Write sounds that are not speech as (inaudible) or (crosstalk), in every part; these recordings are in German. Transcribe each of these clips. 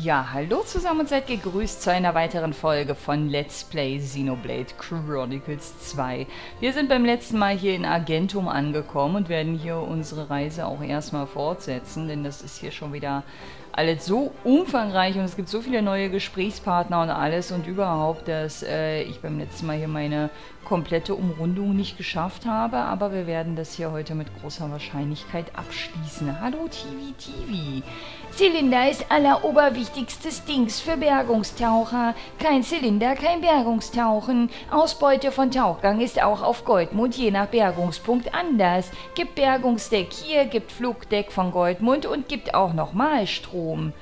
Ja, hallo zusammen und seid gegrüßt zu einer weiteren Folge von Let's Play Xenoblade Chronicles 2. Wir sind beim letzten Mal hier in Argentum angekommen und werden hier unsere Reise auch erstmal fortsetzen, denn das ist hier schon wieder alles so umfangreich und es gibt so viele neue Gesprächspartner und alles und überhaupt, dass äh, ich beim letzten Mal hier meine komplette Umrundung nicht geschafft habe, aber wir werden das hier heute mit großer Wahrscheinlichkeit abschließen. Hallo TV TV. Zylinder ist alleroberwichtigstes Dings für Bergungstaucher. Kein Zylinder, kein Bergungstauchen. Ausbeute von Tauchgang ist auch auf Goldmund je nach Bergungspunkt anders. Gibt Bergungsdeck hier, gibt Flugdeck von Goldmund und gibt auch noch Malstrom.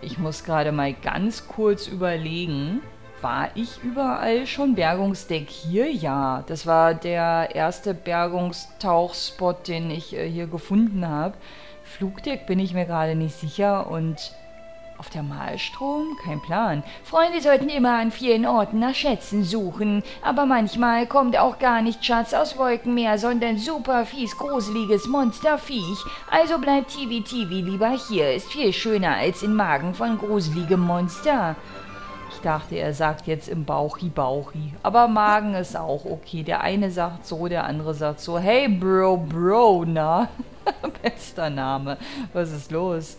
Ich muss gerade mal ganz kurz überlegen. War ich überall schon Bergungsdeck hier? Ja, das war der erste Bergungstauchspot, den ich äh, hier gefunden habe. Flugdeck bin ich mir gerade nicht sicher und auf der Malstrom? Kein Plan. Freunde sollten immer an vielen Orten nach Schätzen suchen, aber manchmal kommt auch gar nicht Schatz aus Wolken mehr, sondern super fies, gruseliges Monsterviech. Also bleibt Tivi Tivi lieber hier, ist viel schöner als im Magen von gruseligem Monster. Ich dachte, er sagt jetzt im Bauchi Bauchi. Aber Magen ist auch okay. Der eine sagt so, der andere sagt so. Hey Bro, Bro, na? (laughs) Bester Name. Was ist los?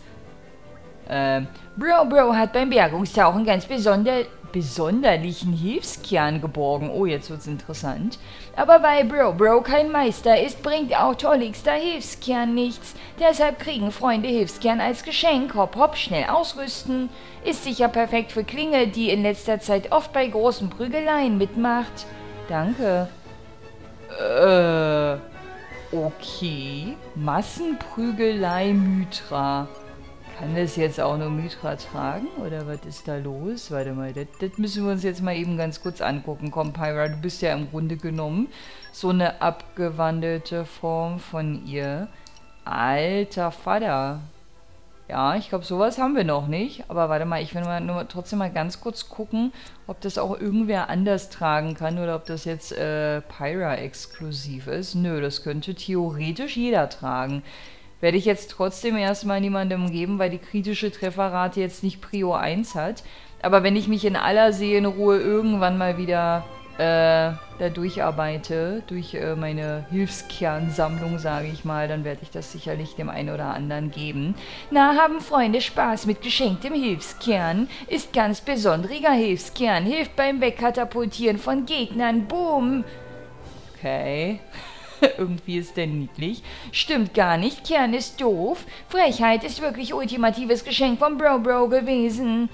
Ähm, Bro Bro hat beim Bergungstauchen ganz besonder besonderlichen Hilfskern geborgen. Oh, jetzt wird's interessant. Aber weil Bro Bro kein Meister ist, bringt auch tolligster Hilfskern nichts. Deshalb kriegen Freunde Hilfskern als Geschenk. Hopp hopp, schnell ausrüsten. Ist sicher perfekt für Klinge, die in letzter Zeit oft bei großen Prügeleien mitmacht. Danke. Äh... Okay. Massenprügelei Mythra. Kann das jetzt auch nur Mythra tragen? Oder was ist da los? Warte mal, das, das müssen wir uns jetzt mal eben ganz kurz angucken. Komm, Pyra, du bist ja im Grunde genommen so eine abgewandelte Form von ihr. Alter Vater. Ja, ich glaube, sowas haben wir noch nicht. Aber warte mal, ich will mal nur trotzdem mal ganz kurz gucken, ob das auch irgendwer anders tragen kann oder ob das jetzt äh, Pyra-exklusiv ist. Nö, das könnte theoretisch jeder tragen. Werde ich jetzt trotzdem erstmal niemandem geben, weil die kritische Trefferrate jetzt nicht Prio 1 hat. Aber wenn ich mich in aller Seelenruhe irgendwann mal wieder äh, da durcharbeite, durch äh, meine Hilfskernsammlung, sage ich mal, dann werde ich das sicherlich dem einen oder anderen geben. Na, haben Freunde Spaß mit geschenktem Hilfskern? Ist ganz besonderiger Hilfskern, hilft beim Wegkatapultieren von Gegnern. Boom! Okay. (laughs) Irgendwie ist der niedlich. Stimmt gar nicht, Kern ist doof. Frechheit ist wirklich ultimatives Geschenk von Bro Bro gewesen.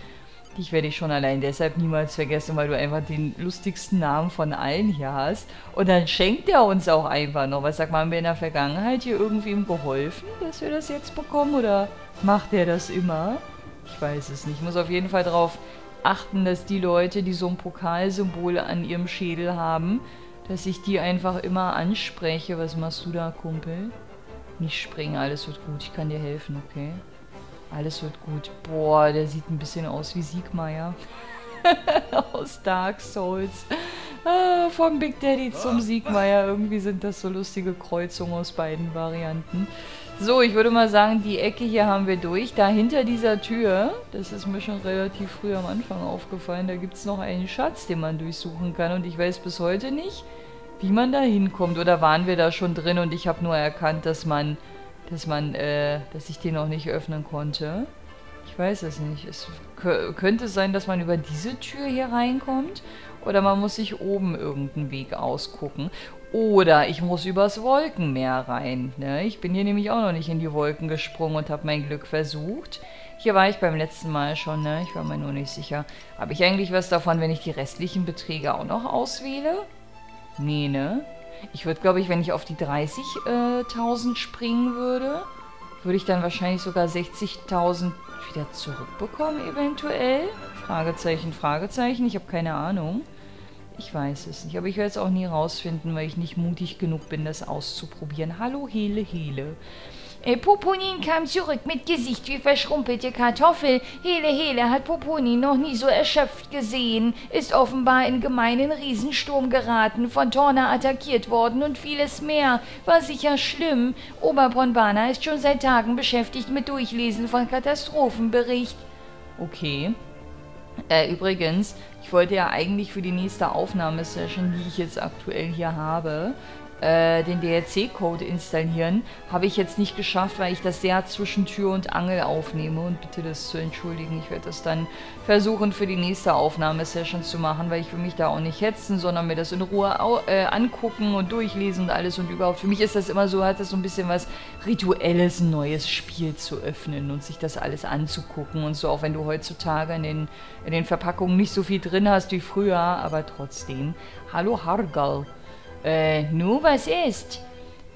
Dich werde ich schon allein deshalb niemals vergessen, weil du einfach den lustigsten Namen von allen hier hast. Und dann schenkt er uns auch einfach noch. Was sagt man, haben wir in der Vergangenheit hier irgendwie ihm geholfen, dass wir das jetzt bekommen? Oder macht er das immer? Ich weiß es nicht. Ich muss auf jeden Fall darauf achten, dass die Leute, die so ein Pokalsymbol an ihrem Schädel haben, dass ich die einfach immer anspreche. Was machst du da, Kumpel? Nicht springen, alles wird gut. Ich kann dir helfen, okay? Alles wird gut. Boah, der sieht ein bisschen aus wie Siegmeier. (laughs) aus Dark Souls. Ah, vom Big Daddy zum Siegmeier. Irgendwie sind das so lustige Kreuzungen aus beiden Varianten. So, ich würde mal sagen, die Ecke hier haben wir durch. Da hinter dieser Tür, das ist mir schon relativ früh am Anfang aufgefallen, da gibt es noch einen Schatz, den man durchsuchen kann. Und ich weiß bis heute nicht, wie man da hinkommt. Oder waren wir da schon drin und ich habe nur erkannt, dass man dass man, äh, dass ich den noch nicht öffnen konnte. Ich weiß es nicht. Es könnte sein, dass man über diese Tür hier reinkommt. Oder man muss sich oben irgendeinen Weg ausgucken. Oder ich muss übers Wolkenmeer rein. Ne? Ich bin hier nämlich auch noch nicht in die Wolken gesprungen und habe mein Glück versucht. Hier war ich beim letzten Mal schon, ne? Ich war mir nur nicht sicher. Habe ich eigentlich was davon, wenn ich die restlichen Beträge auch noch auswähle? Nee, ne? Ich würde, glaube ich, wenn ich auf die 30.000 äh, springen würde, würde ich dann wahrscheinlich sogar 60.000 wieder zurückbekommen, eventuell. Fragezeichen, Fragezeichen. Ich habe keine Ahnung. Ich weiß es nicht, aber ich werde es auch nie rausfinden, weil ich nicht mutig genug bin, das auszuprobieren. Hallo, Hele, Hele. Äh, Poponin kam zurück mit Gesicht wie verschrumpelte Kartoffel. Hele Hele hat Poponin noch nie so erschöpft gesehen, ist offenbar in gemeinen Riesensturm geraten, von Torna attackiert worden und vieles mehr. War sicher schlimm. Oberponbana ist schon seit Tagen beschäftigt mit Durchlesen von Katastrophenbericht. Okay. Äh, übrigens, ich wollte ja eigentlich für die nächste Aufnahmesession, die ich jetzt aktuell hier habe, äh, den DLC-Code installieren. Habe ich jetzt nicht geschafft, weil ich das sehr zwischen Tür und Angel aufnehme und bitte das zu entschuldigen. Ich werde das dann versuchen für die nächste Aufnahmesession zu machen, weil ich will mich da auch nicht hetzen, sondern mir das in Ruhe äh, angucken und durchlesen und alles und überhaupt. Für mich ist das immer so, hat das so ein bisschen was Rituelles, ein neues Spiel zu öffnen und sich das alles anzugucken und so, auch wenn du heutzutage in den, in den Verpackungen nicht so viel drin hast wie früher, aber trotzdem. Hallo Hargal. Äh, nu, was ist?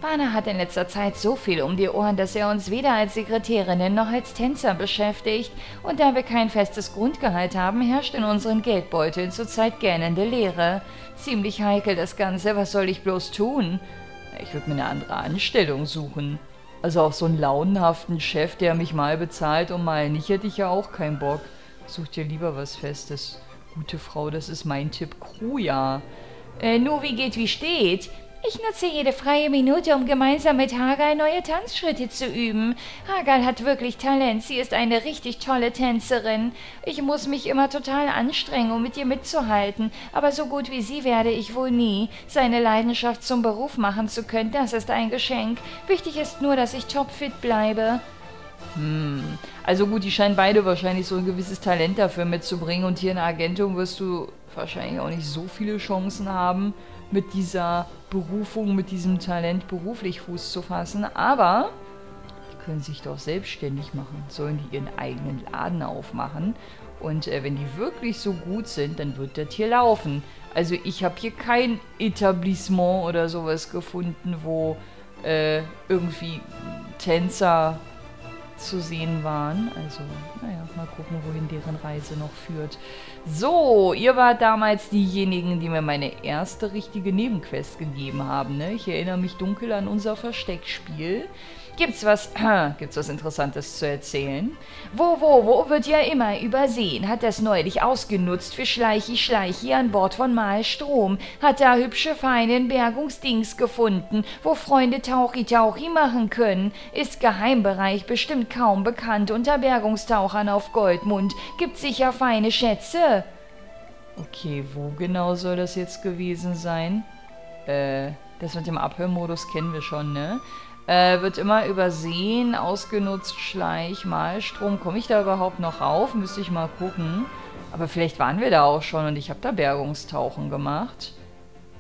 Bana hat in letzter Zeit so viel um die Ohren, dass er uns weder als Sekretärinnen noch als Tänzer beschäftigt. Und da wir kein festes Grundgehalt haben, herrscht in unseren Geldbeuteln zurzeit gähnende Leere. Ziemlich heikel das Ganze, was soll ich bloß tun? Ich würde mir eine andere Anstellung suchen. Also auf so einen launenhaften Chef, der mich mal bezahlt und mal nicht, hätte ich ja auch keinen Bock. Such dir lieber was Festes. Gute Frau, das ist mein Tipp. Kruja. Äh, nur wie geht, wie steht. Ich nutze jede freie Minute, um gemeinsam mit Hagal neue Tanzschritte zu üben. Hagal hat wirklich Talent. Sie ist eine richtig tolle Tänzerin. Ich muss mich immer total anstrengen, um mit ihr mitzuhalten. Aber so gut wie sie werde ich wohl nie. Seine Leidenschaft zum Beruf machen zu können, das ist ein Geschenk. Wichtig ist nur, dass ich topfit bleibe. Hm. Also gut, die scheinen beide wahrscheinlich so ein gewisses Talent dafür mitzubringen. Und hier in Agentum wirst du wahrscheinlich auch nicht so viele Chancen haben, mit dieser Berufung, mit diesem Talent beruflich Fuß zu fassen. Aber die können sich doch selbstständig machen, sollen die ihren eigenen Laden aufmachen. Und äh, wenn die wirklich so gut sind, dann wird das hier laufen. Also ich habe hier kein Etablissement oder sowas gefunden, wo äh, irgendwie Tänzer zu sehen waren. Also, naja, mal gucken, wohin deren Reise noch führt. So, ihr wart damals diejenigen, die mir meine erste richtige Nebenquest gegeben haben. Ne? Ich erinnere mich dunkel an unser Versteckspiel. Gibt's was, gibt's was Interessantes zu erzählen? Wo, wo, wo wird ja immer übersehen. Hat das neulich ausgenutzt für Schleichi Schleichi an Bord von Malstrom. Hat da hübsche, feine Bergungsdings gefunden, wo Freunde Tauchi Tauchi machen können. Ist Geheimbereich bestimmt kaum bekannt unter Bergungstauchern auf Goldmund. Gibt sicher feine Schätze. Okay, wo genau soll das jetzt gewesen sein? Äh, das mit dem Abhörmodus kennen wir schon, ne? Äh, wird immer übersehen, ausgenutzt, Schleich, Malstrom. Komme ich da überhaupt noch rauf? Müsste ich mal gucken. Aber vielleicht waren wir da auch schon und ich habe da Bergungstauchen gemacht.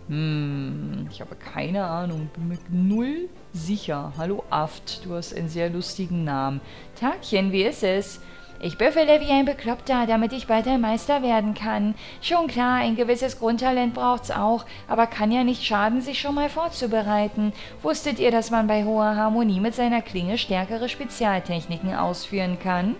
Hm, ich habe keine Ahnung. Bin mir null sicher. Hallo Aft, du hast einen sehr lustigen Namen. Tagchen, wie ist es? Ich büffele wie ein Bekloppter, damit ich bald ein Meister werden kann. Schon klar, ein gewisses Grundtalent braucht's auch, aber kann ja nicht schaden, sich schon mal vorzubereiten. Wusstet ihr, dass man bei hoher Harmonie mit seiner Klinge stärkere Spezialtechniken ausführen kann?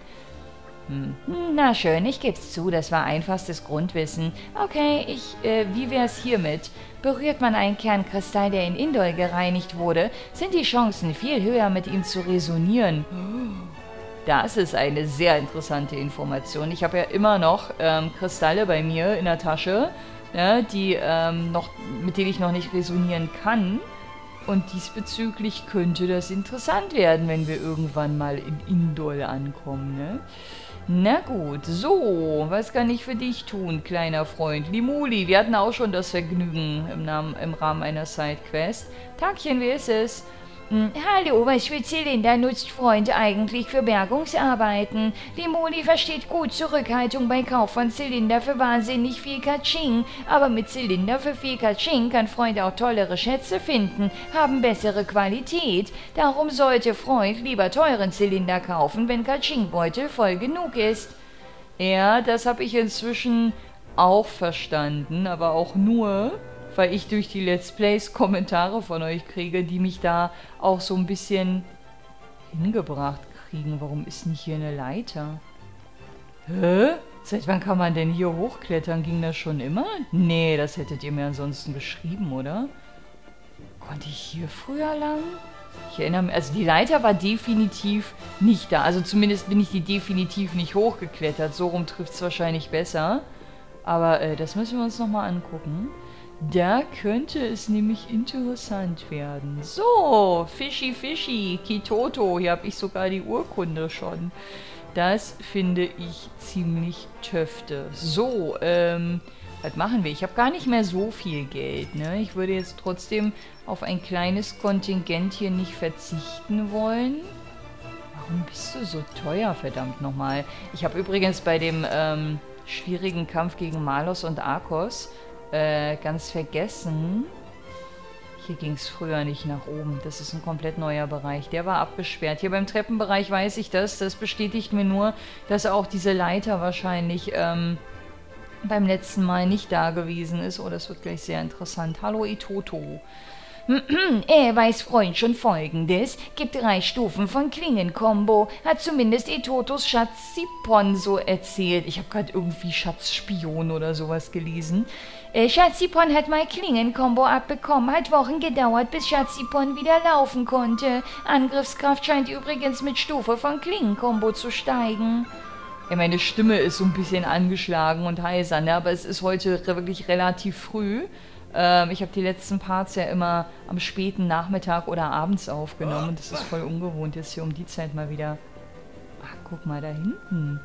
Hm. Na schön, ich geb's zu, das war einfachstes Grundwissen. Okay, ich, äh, wie wär's hiermit? Berührt man einen Kernkristall, der in Indol gereinigt wurde, sind die Chancen viel höher, mit ihm zu resonieren. Das ist eine sehr interessante Information. Ich habe ja immer noch ähm, Kristalle bei mir in der Tasche, ne, die, ähm, noch, mit denen ich noch nicht resonieren kann. Und diesbezüglich könnte das interessant werden, wenn wir irgendwann mal in Indol ankommen, ne? Na gut, so, was kann ich für dich tun, kleiner Freund? Limuli, wir hatten auch schon das Vergnügen im, Namen, im Rahmen einer Sidequest. Tagchen, wie ist es? Hm, hallo, was für Zylinder nutzt Freund eigentlich für Bergungsarbeiten? Die Moli versteht gut Zurückhaltung bei Kauf von Zylinder für wahnsinnig viel Kaching. Aber mit Zylinder für viel Kaching kann Freund auch tollere Schätze finden, haben bessere Qualität. Darum sollte Freund lieber teuren Zylinder kaufen, wenn Kachingbeutel voll genug ist. Ja, das habe ich inzwischen auch verstanden, aber auch nur, weil ich durch die Let's Plays Kommentare von euch kriege, die mich da auch so ein bisschen hingebracht kriegen. Warum ist nicht hier eine Leiter? Hä? Seit wann kann man denn hier hochklettern? Ging das schon immer? Nee, das hättet ihr mir ansonsten geschrieben, oder? Konnte ich hier früher lang? Ich erinnere mich, also die Leiter war definitiv nicht da. Also zumindest bin ich die definitiv nicht hochgeklettert. So rum trifft es wahrscheinlich besser. Aber äh, das müssen wir uns nochmal angucken. Da könnte es nämlich interessant werden. So, Fischi Fischi, Kitoto, hier habe ich sogar die Urkunde schon. Das finde ich ziemlich töfte. So, ähm, was machen wir? Ich habe gar nicht mehr so viel Geld, ne? Ich würde jetzt trotzdem auf ein kleines Kontingent hier nicht verzichten wollen. Warum bist du so teuer, verdammt nochmal? Ich habe übrigens bei dem ähm, schwierigen Kampf gegen Malos und Arcos äh, ganz vergessen. Hier ging es früher nicht nach oben. Das ist ein komplett neuer Bereich. Der war abgesperrt. Hier beim Treppenbereich weiß ich das. Das bestätigt mir nur, dass auch diese Leiter wahrscheinlich ähm, beim letzten Mal nicht da gewesen ist. Oh, das wird gleich sehr interessant. Hallo Itoto. (clears throat) Er weiß Freund schon folgendes. Gibt drei Stufen von Klingenkombo. Hat zumindest Etotos Schatz Sipon so erzählt. Ich habe gerade irgendwie Schatzspion oder sowas gelesen. Äh, Schatzipon hat mal Klingenkombo abbekommen. Hat Wochen gedauert, bis Schatzipon wieder laufen konnte. Angriffskraft scheint übrigens mit Stufe von Klingenkombo zu steigen. Ja, meine Stimme ist so ein bisschen angeschlagen und heiser, ne? aber es ist heute wirklich relativ früh. Ähm, ich habe die letzten Parts ja immer am späten Nachmittag oder abends aufgenommen. Das ist voll ungewohnt, jetzt hier um die Zeit mal wieder. Ach, guck mal da hinten.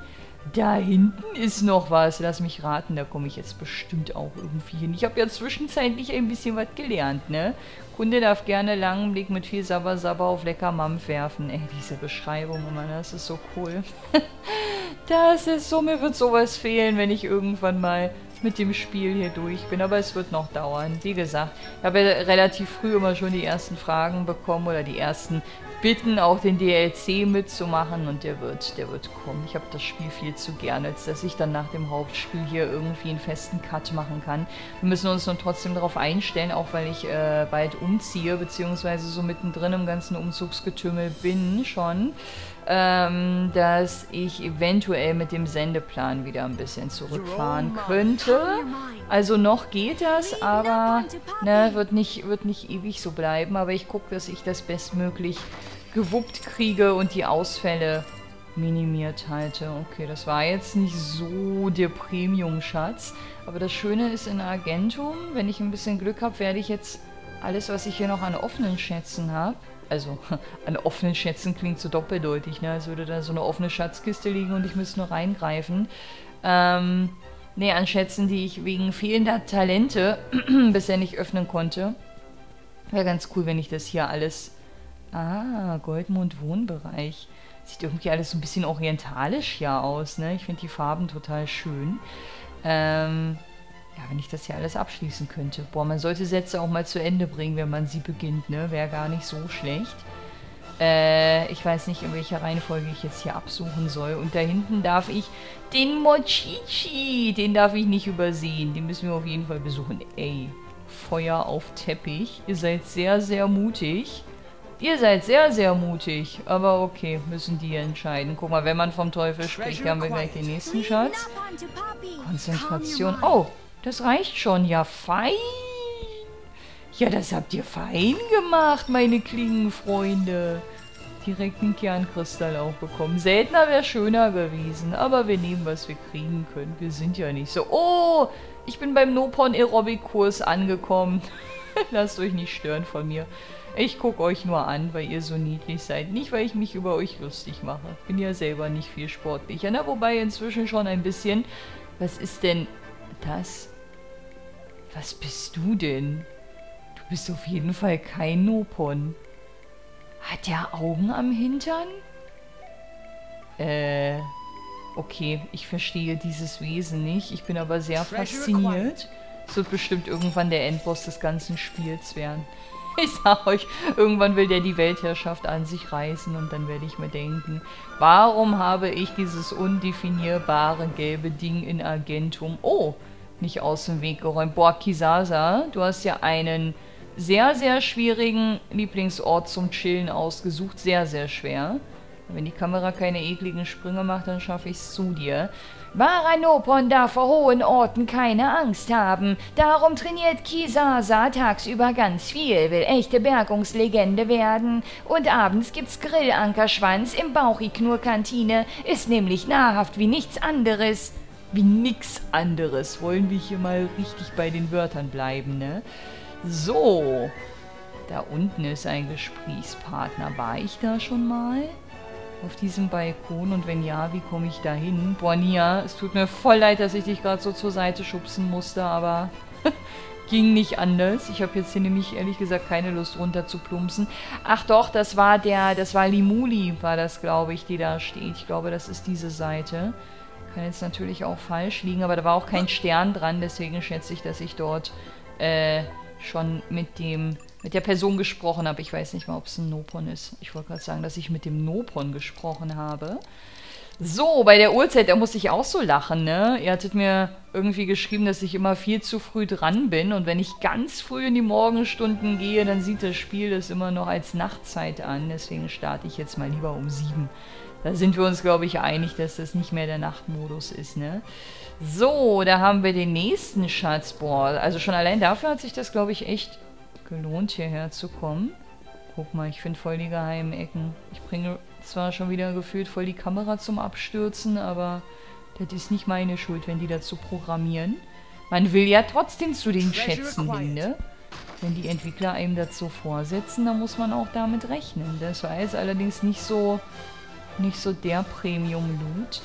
Da hinten ist noch was. Lass mich raten, da komme ich jetzt bestimmt auch irgendwie hin. Ich habe ja zwischenzeitlich ein bisschen was gelernt, ne? Kunde darf gerne langen Blick mit viel Sabber Sabber auf lecker Mampf werfen. Ey, diese Beschreibung immer, das ist so cool. (laughs) das ist so, mir wird sowas fehlen, wenn ich irgendwann mal mit dem Spiel hier durch bin. Aber es wird noch dauern. Wie gesagt, ich habe ja relativ früh immer schon die ersten Fragen bekommen oder die ersten Bitten, auch den DLC mitzumachen. Und der wird, der wird kommen. Ich habe das Spiel viel zu gerne, als dass ich dann nach dem Hauptspiel hier irgendwie einen festen Cut machen kann. Wir müssen uns nun trotzdem darauf einstellen, auch weil ich äh, bald umziehe, beziehungsweise so mittendrin im ganzen Umzugsgetümmel bin schon ähm, dass ich eventuell mit dem Sendeplan wieder ein bisschen zurückfahren könnte. Also noch geht das, aber ne, wird, nicht, wird nicht ewig so bleiben. Aber ich gucke, dass ich das bestmöglich gewuppt kriege und die Ausfälle minimiert halte. Okay, das war jetzt nicht so der Premium-Schatz. Aber das Schöne ist in Argentum, wenn ich ein bisschen Glück habe, werde ich jetzt alles, was ich hier noch an offenen Schätzen habe, also (laughs) an offenen Schätzen klingt so doppeldeutig, ne? Als würde da so eine offene Schatzkiste liegen und ich müsste nur reingreifen. Ähm, ne, an Schätzen, die ich wegen fehlender Talente (clears throat) bisher nicht öffnen konnte. Wäre ganz cool, wenn ich das hier alles... Ah, Goldmond Wohnbereich. Sieht irgendwie alles so ein bisschen orientalisch hier aus, ne? Ich finde die Farben total schön. Ähm, ja, wenn ich das hier alles abschließen könnte. Boah, man sollte Sätze auch mal zu Ende bringen, wenn man sie beginnt, ne? Wäre gar nicht so schlecht. Äh, ich weiß nicht, in welcher Reihenfolge ich jetzt hier absuchen soll. Und da hinten darf ich den Mochichi, den darf ich nicht übersehen. Den müssen wir auf jeden Fall besuchen. Ey, Feuer auf Teppich. Ihr seid sehr, sehr mutig. Ihr seid sehr, sehr mutig. Aber okay, müssen die entscheiden. Guck mal, wenn man vom Teufel spricht, haben wir gleich den nächsten Schatz. Konzentration. Oh, das reicht schon. Ja, fein. Ja, das habt ihr fein gemacht, meine Klingenfreunde. Direkt einen Kernkristall auch bekommen. Seltener wäre schöner gewesen, aber wir nehmen, was wir kriegen können. Wir sind ja nicht so... Oh, ich bin beim Nopon Aerobic Kurs angekommen. (laughs) Lasst euch nicht stören von mir. Ich gucke euch nur an, weil ihr so niedlich seid. Nicht, weil ich mich über euch lustig mache. Bin ja selber nicht viel sportlicher. Na, wobei inzwischen schon ein bisschen. Was ist denn das? Was bist du denn? Du bist auf jeden Fall kein Nopon. Hat der Augen am Hintern? Äh, okay, ich verstehe dieses Wesen nicht. Ich bin aber sehr fasziniert. Es wird bestimmt irgendwann der Endboss des ganzen Spiels werden. (laughs) Ich sag euch, irgendwann will der die Weltherrschaft an sich reißen und dann werde ich mir denken, warum habe ich dieses undefinierbare gelbe Ding in Argentum? Oh, nicht aus dem Weg geräumt. Boah, Kisasa, du hast ja einen sehr, sehr schwierigen Lieblingsort zum Chillen ausgesucht. Sehr, sehr schwer. Wenn die Kamera keine ekligen Sprünge macht, dann schaffe ich es zu dir. Varanopon darf vor hohen Orten keine Angst haben. Darum trainiert Kisasa tagsüber ganz viel, will echte Bergungslegende werden. Und abends gibt's Grillankerschwanz im Bauchiknur-Kantine, ist nämlich nahrhaft wie nichts anderes wie nix anderes. Wollen wir hier mal richtig bei den Wörtern bleiben, ne? So. Da unten ist ein Gesprächspartner. War ich da schon mal? Auf diesem Balkon? Und wenn ja, wie komme ich da hin? Boah, Nia, es tut mir voll leid, dass ich dich gerade so zur Seite schubsen musste, aber (laughs) ging nicht anders. Ich habe jetzt hier nämlich ehrlich gesagt keine Lust runter zu plumpsen. Ach doch, das war der, das war Limuli, war das, glaube ich, die da steht. Ich glaube, das ist diese Seite. Kann jetzt natürlich auch falsch liegen, aber da war auch kein Stern dran, deswegen schätze ich, dass ich dort äh, schon mit dem mit der Person gesprochen habe. Ich weiß nicht mal, ob es ein Nopon ist. Ich wollte gerade sagen, dass ich mit dem Nopon gesprochen habe. So, bei der Uhrzeit, da musste ich auch so lachen, ne? Ihr hattet mir irgendwie geschrieben, dass ich immer viel zu früh dran bin. Und wenn ich ganz früh in die Morgenstunden gehe, dann sieht das Spiel das immer noch als Nachtzeit an. Deswegen starte ich jetzt mal lieber um sieben. Da sind wir uns, glaube ich, einig, dass das nicht mehr der Nachtmodus ist, ne? So, da haben wir den nächsten Schatzball. Also schon allein dafür hat sich das, glaube ich, echt gelohnt, hierher zu kommen. Guck mal, ich finde voll die geheimen Ecken. Ich bringe zwar schon wieder gefühlt voll die Kamera zum Abstürzen, aber das ist nicht meine Schuld, wenn die dazu programmieren. Man will ja trotzdem zu den Schätzen hin, ne? Wenn die Entwickler einem dazu vorsetzen, dann muss man auch damit rechnen. Das war jetzt allerdings nicht so, nicht so der Premium-Loot.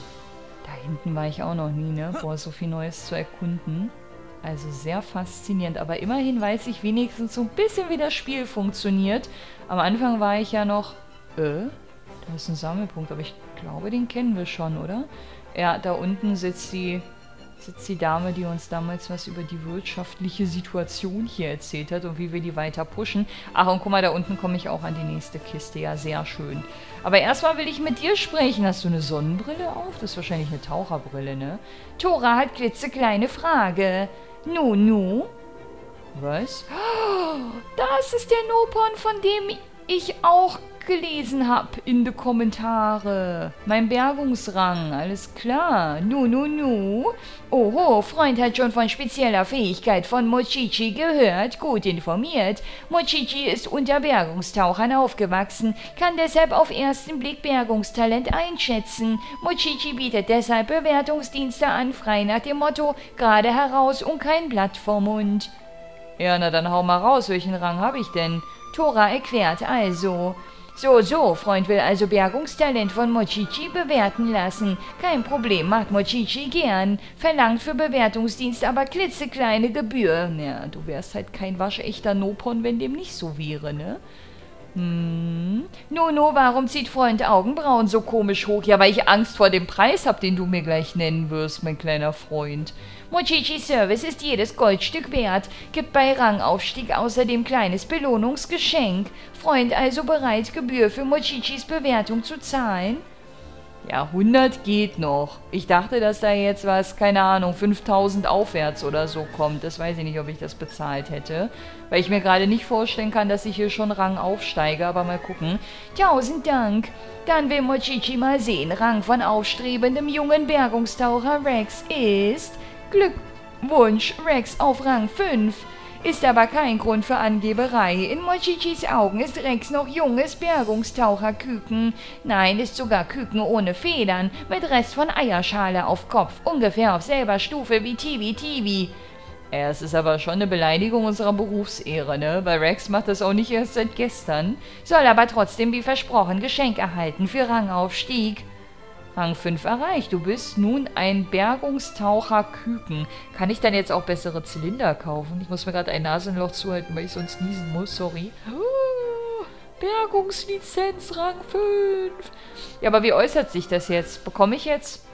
Da hinten war ich auch noch nie, ne? Boah, so viel Neues zu erkunden. Also sehr faszinierend. Aber immerhin weiß ich wenigstens so ein bisschen, wie das Spiel funktioniert. Am Anfang war ich ja noch... Äh? Da ist ein Sammelpunkt, aber ich glaube, den kennen wir schon, oder? Ja, da unten sitzt die, sitzt die Dame, die uns damals was über die wirtschaftliche Situation hier erzählt hat und wie wir die weiter pushen. Ach, und guck mal, da unten komme ich auch an die nächste Kiste. Ja, sehr schön. Aber erstmal will ich mit dir sprechen. Hast du eine Sonnenbrille auf? Das ist wahrscheinlich eine Taucherbrille, ne? Tora hat klitzekleine Frage. Nu, nu? Was? Oh, das ist der Nopon, von dem ich auch gelesen habe in die Kommentare. Mein Bergungsrang, alles klar. Nu, nu, nu. Oho, Freund hat schon von spezieller Fähigkeit von Mochichi gehört, gut informiert. Mochichi ist unter Bergungstauchern aufgewachsen, kann deshalb auf ersten Blick Bergungstalent einschätzen. Mochichi bietet deshalb Bewertungsdienste an, frei nach dem Motto, gerade heraus und kein Blatt vom Mund. Ja, na dann hau mal raus, welchen Rang habe ich denn? Tora erklärt also. So, so, Freund will also Bergungstalent von Mochichi bewerten lassen. Kein Problem, mag Mochichi gern. Verlangt für Bewertungsdienst aber klitzekleine Gebühr. Ja, du wärst halt kein waschechter Nopon, wenn dem nicht so wäre, ne? Hm. Nono, warum zieht Freund Augenbrauen so komisch hoch? Ja, weil ich Angst vor dem Preis hab, den du mir gleich nennen wirst, mein kleiner Freund. Mochichis Service ist jedes Goldstück wert, gibt bei Rangaufstieg außerdem kleines Belohnungsgeschenk. Freund also bereit, Gebühr für Mochichis Bewertung zu zahlen? Ja, 100 geht noch. Ich dachte, dass da jetzt was, keine Ahnung, 5000 aufwärts oder so kommt. Das weiß ich nicht, ob ich das bezahlt hätte. Weil ich mir gerade nicht vorstellen kann, dass ich hier schon Rang aufsteige. Aber mal gucken. Tausend Dank. Dann will Mochichi mal sehen. Rang von aufstrebendem jungen Bergungstaucher Rex ist... Glückwunsch, Rex auf Rang 5. Ist aber kein Grund für Angeberei. In Mochichis Augen ist Rex noch junges Bergungstaucherküken. Nein, ist sogar Küken ohne Federn, mit Rest von Eierschale auf Kopf, ungefähr auf selber Stufe wie Tivi. Ja, es ist aber schon eine Beleidigung unserer Berufsehre, ne? Weil Rex macht das auch nicht erst seit gestern. Soll aber trotzdem wie versprochen Geschenk erhalten für Rangaufstieg. Rang 5 erreicht. Du bist nun ein Bergungstaucher Küken. Kann ich dann jetzt auch bessere Zylinder kaufen? Ich muss mir gerade ein Nasenloch zuhalten, weil ich sonst niesen muss. Sorry. Bergungslizenz Rang 5. Ja, aber wie äußert sich das jetzt? Bekomme ich jetzt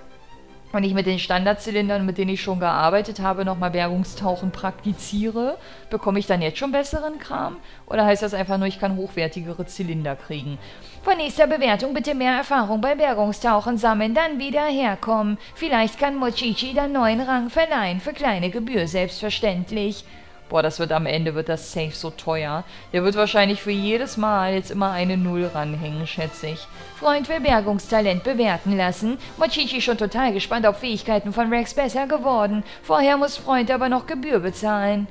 wenn ich mit den Standardzylindern, mit denen ich schon gearbeitet habe, nochmal Bergungstauchen praktiziere, bekomme ich dann jetzt schon besseren Kram? Oder heißt das einfach nur, ich kann hochwertigere Zylinder kriegen? Vor nächster Bewertung bitte mehr Erfahrung bei Bergungstauchen sammeln, dann wieder herkommen. Vielleicht kann Mochichi dann neuen Rang verleihen, für kleine Gebühr selbstverständlich. Boah, das wird am Ende, wird das safe so teuer. Der wird wahrscheinlich für jedes Mal jetzt immer eine Null ranhängen, schätze ich. Freund will Bergungstalent bewerten lassen. Mochichi schon total gespannt, ob Fähigkeiten von Rex besser geworden. Vorher muss Freund aber noch Gebühr bezahlen.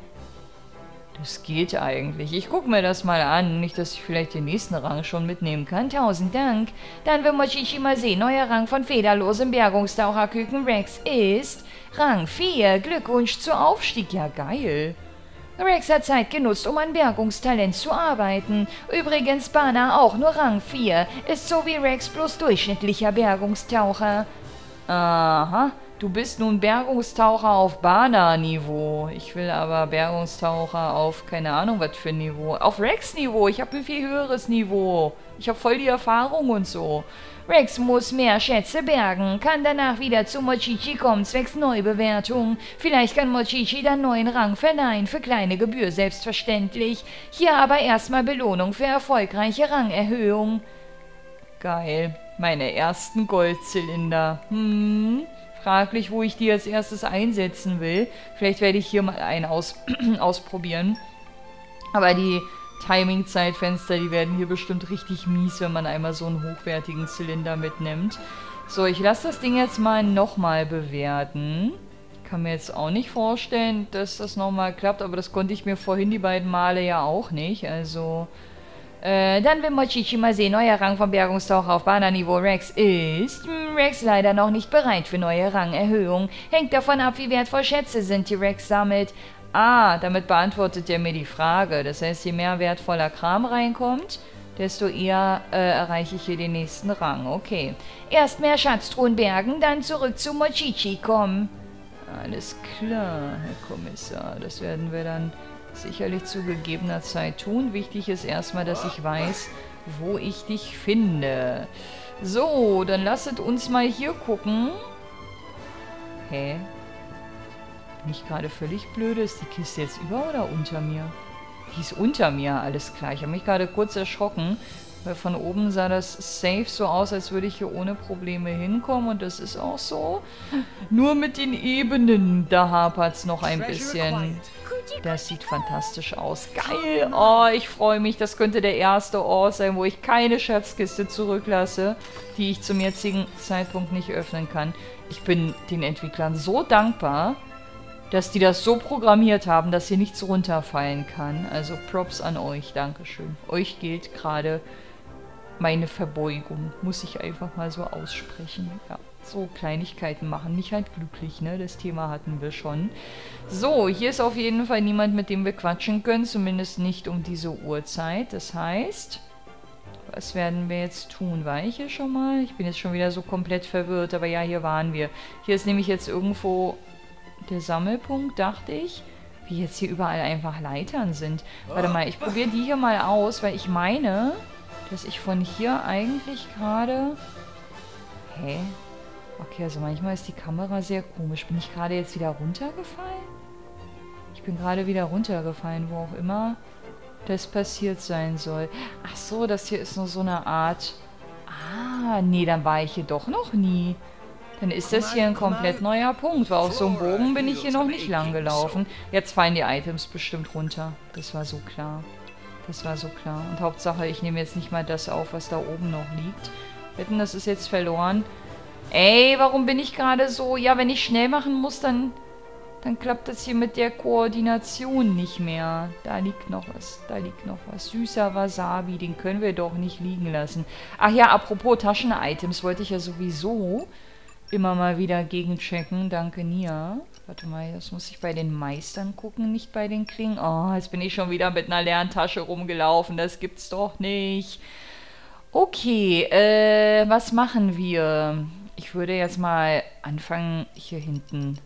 Das geht eigentlich. Ich gucke mir das mal an. Nicht, dass ich vielleicht den nächsten Rang schon mitnehmen kann. Tausend Dank. Dann will Mochichi mal sehen. Neuer Rang von federlosem Bergungstaucherküken Rex ist Rang 4. Glückwunsch zu Aufstieg. Ja, geil. Rex hat Zeit genutzt, um an Bergungstalent zu arbeiten. Übrigens Bana auch nur Rang 4, ist so wie Rex bloß durchschnittlicher Bergungstaucher. Aha, du bist nun Bergungstaucher auf Bana-Niveau. Ich will aber Bergungstaucher auf keine Ahnung was für Niveau. Auf Rex-Niveau, ich habe ein viel höheres Niveau. Ich habe voll die Erfahrung und so. Rex muss mehr Schätze bergen, kann danach wieder zu Mochichi kommen, zwecks Neubewertung. Vielleicht kann Mochichi dann neuen Rang verleihen, für kleine Gebühr selbstverständlich. Hier aber erstmal Belohnung für erfolgreiche Rangerhöhung. Geil. Meine ersten Goldzylinder. Hm. Fraglich, wo ich die als erstes einsetzen will. Vielleicht werde ich hier mal einen aus (clears throat) ausprobieren. Aber die Timing-Zeitfenster, die werden hier bestimmt richtig mies, wenn man einmal so einen hochwertigen Zylinder mitnimmt. So, ich lasse das Ding jetzt mal nochmal bewerten. Ich kann mir jetzt auch nicht vorstellen, dass das nochmal klappt, aber das konnte ich mir vorhin die beiden Male ja auch nicht. Also, äh, dann will Mochichi mal sehen, neuer Rang vom Bergungstaucher auf Bananiveau Rex ist... Hm, Rex leider noch nicht bereit für neue Rangerhöhung. Hängt davon ab, wie wertvoll Schätze sind, die Rex sammelt. Ah, damit beantwortet er mir die Frage. Das heißt, je mehr wertvoller Kram reinkommt, desto eher äh, erreiche ich hier den nächsten Rang. Okay. Erst mehr Schatztruhen bergen, dann zurück zu Mochichi kommen. Alles klar, Herr Kommissar. Das werden wir dann sicherlich zu gegebener Zeit tun. Wichtig ist erstmal, dass ich weiß, wo ich dich finde. So, dann lasset uns mal hier gucken. Hä? Bin ich gerade völlig blöde? Ist die Kiste jetzt über oder unter mir? Die ist unter mir, alles klar. Ich habe mich gerade kurz erschrocken, weil von oben sah das safe so aus, als würde ich hier ohne Probleme hinkommen. Und das ist auch so. Nur mit den Ebenen, da hapert es noch ein bisschen. Das sieht fantastisch aus. Geil! Oh, ich freue mich. Das könnte der erste Ort sein, wo ich keine Schatzkiste zurücklasse, die ich zum jetzigen Zeitpunkt nicht öffnen kann. Ich bin den Entwicklern so dankbar, dass die das so programmiert haben, dass hier nichts runterfallen kann. Also Props an euch, Dankeschön. Euch gilt gerade meine Verbeugung. Muss ich einfach mal so aussprechen. Ja, so Kleinigkeiten machen mich halt glücklich, ne? Das Thema hatten wir schon. So, hier ist auf jeden Fall niemand, mit dem wir quatschen können. Zumindest nicht um diese Uhrzeit. Das heißt... Was werden wir jetzt tun? War ich hier schon mal? Ich bin jetzt schon wieder so komplett verwirrt, aber ja, hier waren wir. Hier ist nämlich jetzt irgendwo der Sammelpunkt, dachte ich. Wie jetzt hier überall einfach Leitern sind. Warte mal, ich probiere die hier mal aus, weil ich meine, dass ich von hier eigentlich gerade... Hä? Okay, also manchmal ist die Kamera sehr komisch. Bin ich gerade jetzt wieder runtergefallen? Ich bin gerade wieder runtergefallen, wo auch immer das passiert sein soll. Ach so, das hier ist nur so eine Art... Ah, nee, dann war ich hier doch noch nie. Dann ist das hier ein komplett neuer Punkt, weil auf so einem Bogen bin ich hier noch nicht lang gelaufen. Jetzt fallen die Items bestimmt runter. Das war so klar. Das war so klar. Und Hauptsache, ich nehme jetzt nicht mal das auf, was da oben noch liegt. Wetten, das ist jetzt verloren. Ey, warum bin ich gerade so... Ja, wenn ich schnell machen muss, dann... Dann klappt das hier mit der Koordination nicht mehr. Da liegt noch was. Da liegt noch was. Süßer Wasabi, den können wir doch nicht liegen lassen. Ach ja, apropos Taschen-Items, wollte ich ja sowieso immer mal wieder gegenchecken. Danke, Nia. Warte mal, das muss ich bei den Meistern gucken, nicht bei den Klingen. Oh, jetzt bin ich schon wieder mit einer leeren Tasche rumgelaufen. Das gibt's doch nicht. Okay, äh, was machen wir? Ich würde jetzt mal anfangen, hier hinten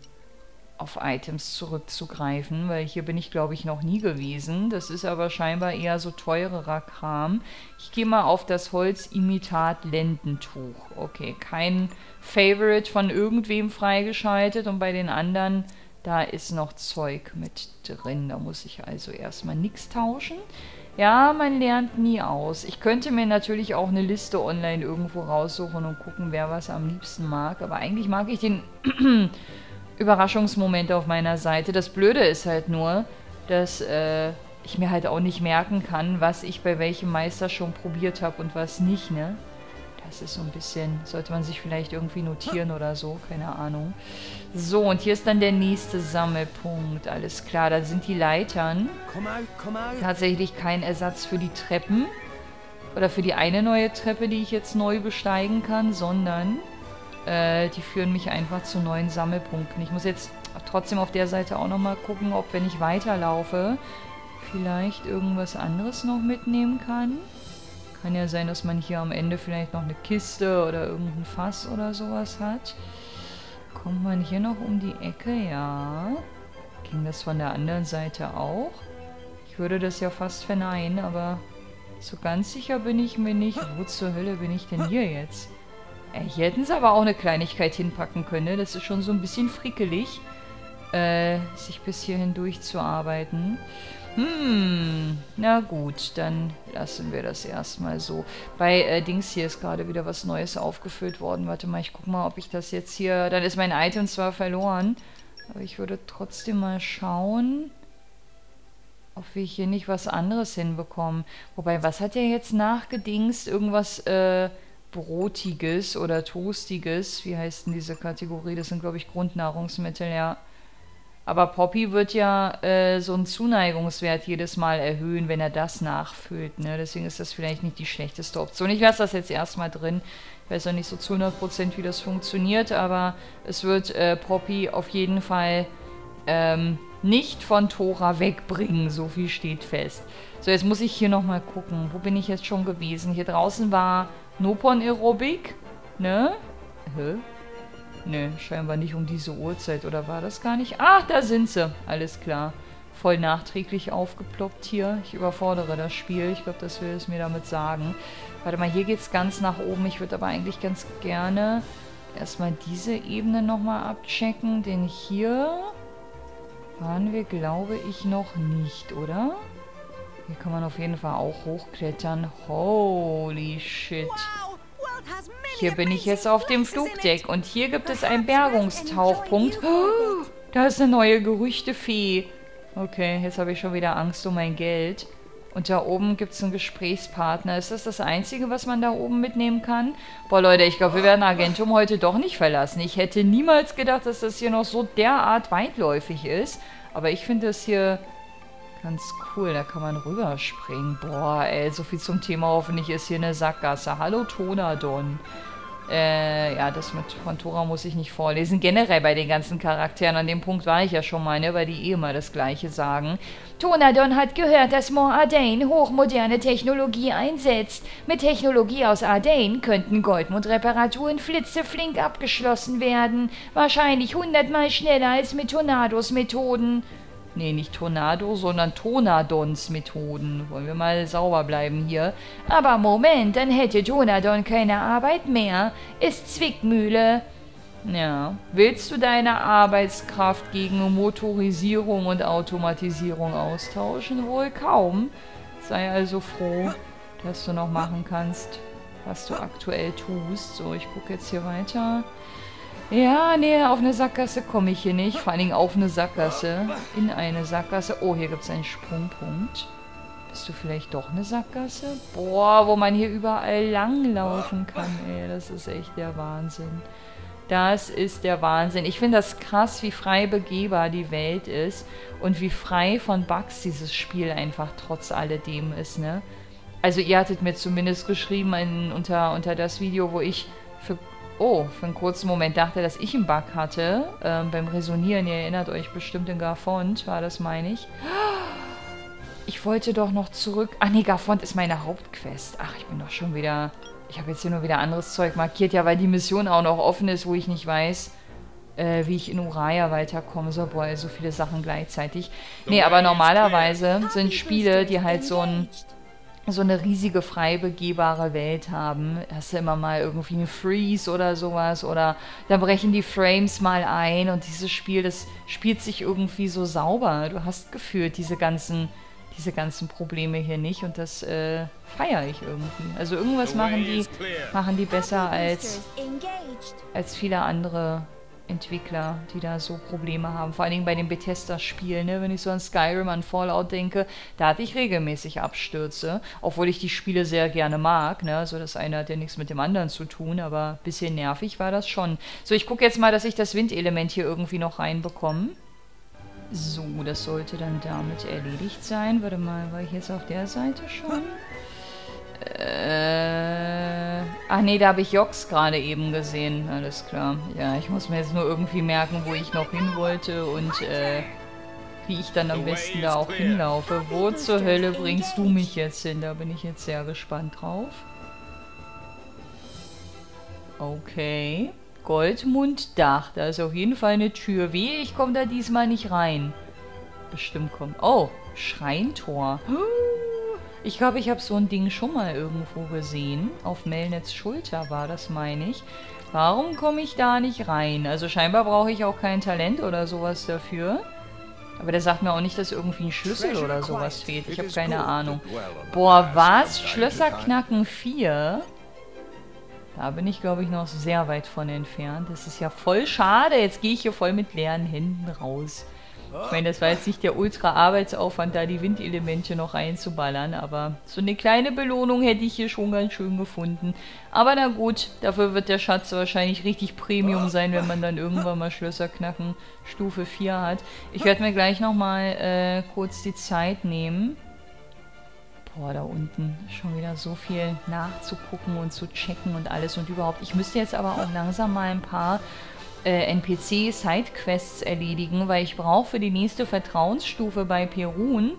auf Items zurückzugreifen, weil hier bin ich, glaube ich, noch nie gewesen. Das ist aber scheinbar eher so teurerer Kram. Ich gehe mal auf das Holzimitat Lendentuch. Okay, kein Favorite von irgendwem freigeschaltet und bei den anderen, da ist noch Zeug mit drin. Da muss ich also erstmal nichts tauschen. Ja, man lernt nie aus. Ich könnte mir natürlich auch eine Liste online irgendwo raussuchen und gucken, wer was am liebsten mag. Aber eigentlich mag ich den Überraschungsmoment auf meiner Seite. Das Blöde ist halt nur, dass äh, ich mir halt auch nicht merken kann, was ich bei welchem Meister schon probiert habe und was nicht, ne? Das ist so ein bisschen, sollte man sich vielleicht irgendwie notieren oder so, keine Ahnung. So, und hier ist dann der nächste Sammelpunkt. Alles klar, da sind die Leitern. Tatsächlich kein Ersatz für die Treppen. Oder für die eine neue Treppe, die ich jetzt neu besteigen kann, sondern Äh, die führen mich einfach zu neuen Sammelpunkten. Ich muss jetzt trotzdem auf der Seite auch nochmal gucken, ob wenn ich weiterlaufe, vielleicht irgendwas anderes noch mitnehmen kann. Kann ja sein, dass man hier am Ende vielleicht noch eine Kiste oder irgendein Fass oder sowas hat. Kommt man hier noch um die Ecke? Ja. Ging das von der anderen Seite auch? Ich würde das ja fast verneinen, aber so ganz sicher bin ich mir nicht. Wo zur Hölle bin ich denn hier jetzt? Hier hätten sie aber auch eine Kleinigkeit hinpacken können. Ne? Das ist schon so ein bisschen frickelig, äh, sich bis hierhin durchzuarbeiten. Hm, na gut, dann lassen wir das erstmal so. Bei äh, Dings hier ist gerade wieder was Neues aufgefüllt worden. Warte mal, ich guck mal, ob ich das jetzt hier... Dann ist mein Item zwar verloren, aber ich würde trotzdem mal schauen, ob wir hier nicht was anderes hinbekommen. Wobei, was hat er jetzt nachgedingst? Irgendwas, äh, Brotiges oder Toastiges. Wie heißt denn diese Kategorie? Das sind, glaube ich, Grundnahrungsmittel, ja. Aber Poppy wird ja äh, so einen Zuneigungswert jedes Mal erhöhen, wenn er das nachfüllt. Ne? Deswegen ist das vielleicht nicht die schlechteste Option. Ich lasse das jetzt erstmal drin. Ich weiß ja nicht so zu 100% wie das funktioniert, aber es wird äh, Poppy auf jeden Fall ähm, nicht von Tora wegbringen. So viel steht fest. So, jetzt muss ich hier nochmal gucken. Wo bin ich jetzt schon gewesen? Hier draußen war Nopon Aerobic. Ne? Hä? Ne, scheinbar nicht um diese Uhrzeit. Oder war das gar nicht? Ach, da sind sie. Alles klar. Voll nachträglich aufgeploppt hier. Ich überfordere das Spiel. Ich glaube, das will es mir damit sagen. Warte mal, hier geht es ganz nach oben. Ich würde aber eigentlich ganz gerne erstmal diese Ebene nochmal abchecken. Denn hier waren wir, glaube ich, noch nicht, oder? Hier kann man auf jeden Fall auch hochklettern. Holy shit. Hier bin ich jetzt auf dem Flugdeck und hier gibt es einen Bergungstauchpunkt. Oh, da ist eine neue Gerüchtefee. Okay, jetzt habe ich schon wieder Angst um mein Geld. Und da oben gibt es einen Gesprächspartner. Ist das das Einzige, was man da oben mitnehmen kann? Boah, Leute, ich glaube, wir werden Agentum heute doch nicht verlassen. Ich hätte niemals gedacht, dass das hier noch so derart weitläufig ist. Aber ich finde das hier ganz cool. Da kann man rüberspringen. Boah, ey, so viel zum Thema. Hoffentlich ist hier eine Sackgasse. Hallo, Tonadon. Äh, ja, das mit von Tora muss ich nicht vorlesen. Generell bei den ganzen Charakteren, an dem Punkt war ich ja schon mal, ne, weil die eh immer das Gleiche sagen. Tonadon hat gehört, dass Mont Ardain hochmoderne Technologie einsetzt. Mit Technologie aus Ardain könnten Goldmund-Reparaturen flitzeflink abgeschlossen werden. Wahrscheinlich hundertmal schneller als mit Tornados Methoden. Nee, nicht Tornado, sondern Tonadons Methoden. Wollen wir mal sauber bleiben hier. Aber Moment, dann hätte Tonadon keine Arbeit mehr. Ist Zwickmühle. Ja. Willst du deine Arbeitskraft gegen Motorisierung und Automatisierung austauschen? Wohl kaum. Sei also froh, dass du noch machen kannst, was du aktuell tust. So, ich gucke jetzt hier weiter. Ja, nee, auf eine Sackgasse komme ich hier nicht. Vor allen Dingen auf eine Sackgasse. In eine Sackgasse. Oh, hier gibt es einen Sprungpunkt. Bist du vielleicht doch eine Sackgasse? Boah, wo man hier überall langlaufen kann, ey. Das ist echt der Wahnsinn. Das ist der Wahnsinn. Ich finde das krass, wie frei begehbar die Welt ist und wie frei von Bugs dieses Spiel einfach trotz alledem ist, ne? Also ihr hattet mir zumindest geschrieben in, unter, unter das Video, wo ich für Oh, für einen kurzen Moment dachte, dass ich einen Bug hatte. Ähm, beim Resonieren, ihr erinnert euch bestimmt in Garfont, war das, meine ich. Ich wollte doch noch zurück... Ach nee, Garfont ist meine Hauptquest. Ach, ich bin doch schon wieder... Ich habe jetzt hier nur wieder anderes Zeug markiert. Ja, weil die Mission auch noch offen ist, wo ich nicht weiß, äh, wie ich in Uraya weiterkomme. So, boah, so viele Sachen gleichzeitig. Nee, aber normalerweise sind Spiele, die halt so ein so eine riesige frei begehbare Welt haben. Hast du immer mal irgendwie eine Freeze oder sowas oder da brechen die Frames mal ein und dieses Spiel, das spielt sich irgendwie so sauber. Du hast gefühlt diese ganzen, diese ganzen Probleme hier nicht und das äh, feiere ich irgendwie. Also irgendwas machen die, machen die besser als, als viele andere Entwickler, die da so Probleme haben. Vor allen Dingen bei den Bethesda-Spielen, ne? wenn ich so an Skyrim, an Fallout denke, da hatte ich regelmäßig Abstürze, obwohl ich die Spiele sehr gerne mag. Ne? Also das eine hat ja nichts mit dem anderen zu tun, aber ein bisschen nervig war das schon. So, ich gucke jetzt mal, dass ich das Windelement hier irgendwie noch reinbekomme. So, das sollte dann damit erledigt sein. Warte mal, war ich jetzt auf der Seite schon? Äh Ach nee, da habe ich Jox gerade eben gesehen. Alles klar. Ja, ich muss mir jetzt nur irgendwie merken, wo ich noch hin wollte und äh, wie ich dann am besten da auch hinlaufe. Wo zur Hölle bringst du mich jetzt hin? Da bin ich jetzt sehr gespannt drauf. Okay. Goldmunddach. Da ist auf jeden Fall eine Tür. Wehe, ich komme da diesmal nicht rein. Bestimmt kommt... Oh, Schreintor. Ich glaube, ich habe so ein Ding schon mal irgendwo gesehen. Auf Melnets Schulter war das, meine ich. Warum komme ich da nicht rein? Also scheinbar brauche ich auch kein Talent oder sowas dafür. Aber der sagt mir auch nicht, dass irgendwie ein Schlüssel oder sowas fehlt. Ich habe keine Ahnung. Boah, was? Schlösser knacken 4? Da bin ich, glaube ich, noch sehr weit von entfernt. Das ist ja voll schade. Jetzt gehe ich hier voll mit leeren Händen raus. Ich meine, das war jetzt nicht der Ultra-Arbeitsaufwand, da die Windelemente noch reinzuballern, aber so eine kleine Belohnung hätte ich hier schon ganz schön gefunden. Aber na gut, dafür wird der Schatz wahrscheinlich richtig Premium sein, wenn man dann irgendwann mal Schlösser knacken Stufe 4 hat. Ich werde mir gleich nochmal äh, kurz die Zeit nehmen. Boah, da unten schon wieder so viel nachzugucken und zu checken und alles und überhaupt. Ich müsste jetzt aber auch langsam mal ein paar äh, NPC-Sidequests erledigen, weil ich brauche für die nächste Vertrauensstufe bei Perun,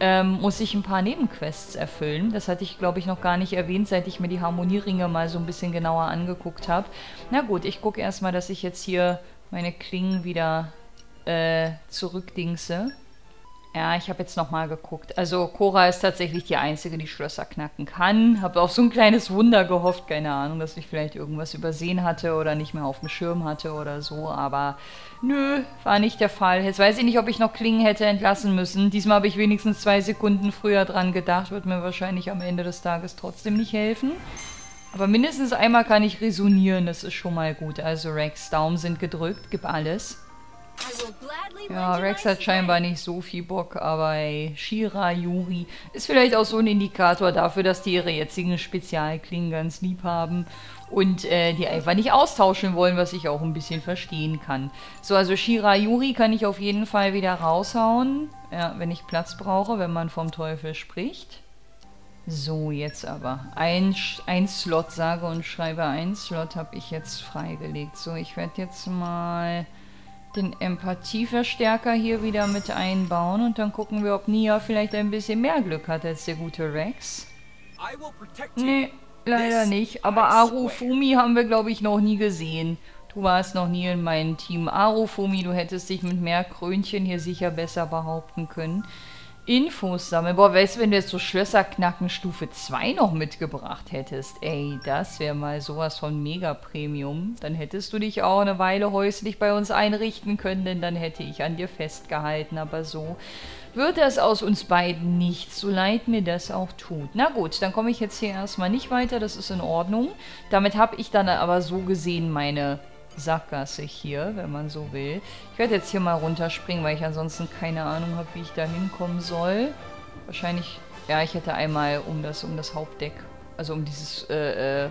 ähm, muss ich ein paar Nebenquests erfüllen. Das hatte ich, glaube ich, noch gar nicht erwähnt, seit ich mir die Harmonieringe mal so ein bisschen genauer angeguckt habe. Na gut, ich gucke erstmal, dass ich jetzt hier meine Klingen wieder äh, zurückdingse. Ja, ich habe jetzt nochmal geguckt. Also Cora ist tatsächlich die Einzige, die Schlösser knacken kann. Habe auf so ein kleines Wunder gehofft. Keine Ahnung, dass ich vielleicht irgendwas übersehen hatte oder nicht mehr auf dem Schirm hatte oder so. Aber nö, war nicht der Fall. Jetzt weiß ich nicht, ob ich noch Klingen hätte entlassen müssen. Diesmal habe ich wenigstens zwei Sekunden früher dran gedacht. Wird mir wahrscheinlich am Ende des Tages trotzdem nicht helfen. Aber mindestens einmal kann ich resonieren. Das ist schon mal gut. Also Rex, Daumen sind gedrückt. Gib alles. Ja, Rex hat scheinbar nicht so viel Bock, aber ey, Shira Yuri ist vielleicht auch so ein Indikator dafür, dass die ihre jetzigen Spezialklingen ganz lieb haben und äh, die einfach nicht austauschen wollen, was ich auch ein bisschen verstehen kann. So, also Shira Yuri kann ich auf jeden Fall wieder raushauen, ja, wenn ich Platz brauche, wenn man vom Teufel spricht. So, jetzt aber. Ein, ein Slot, sage und schreibe ein Slot habe ich jetzt freigelegt. So, ich werde jetzt mal den Empathieverstärker hier wieder mit einbauen und dann gucken wir, ob Nia vielleicht ein bisschen mehr Glück hat als der gute Rex. Nee, leider nicht. Aber Arufumi haben wir, glaube ich, noch nie gesehen. Du warst noch nie in meinem Team. Arufumi, du hättest dich mit mehr Krönchen hier sicher besser behaupten können. Infos sammeln. Boah, weißt du, wenn du jetzt so Schlösserknacken Stufe 2 noch mitgebracht hättest, ey, das wäre mal sowas von Mega-Premium. Dann hättest du dich auch eine Weile häuslich bei uns einrichten können, denn dann hätte ich an dir festgehalten. Aber so wird das aus uns beiden nichts, so leid mir das auch tut. Na gut, dann komme ich jetzt hier erstmal nicht weiter, das ist in Ordnung. Damit habe ich dann aber so gesehen meine Sackgasse hier, wenn man so will. Ich werde jetzt hier mal runterspringen, weil ich ansonsten keine Ahnung habe, wie ich da hinkommen soll. Wahrscheinlich, ja, ich hätte einmal um das, um das Hauptdeck, also um dieses, äh, äh,